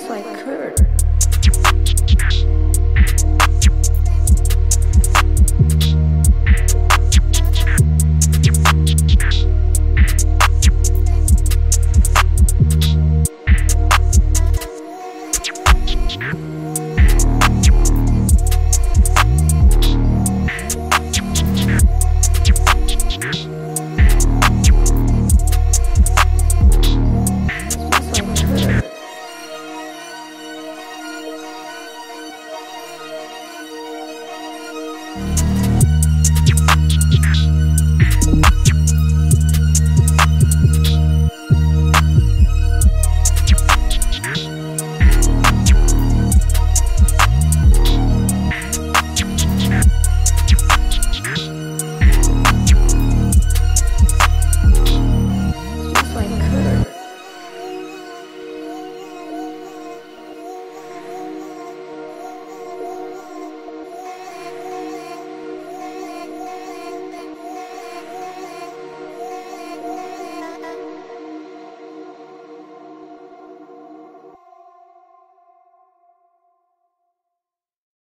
just like Kurt. Bye.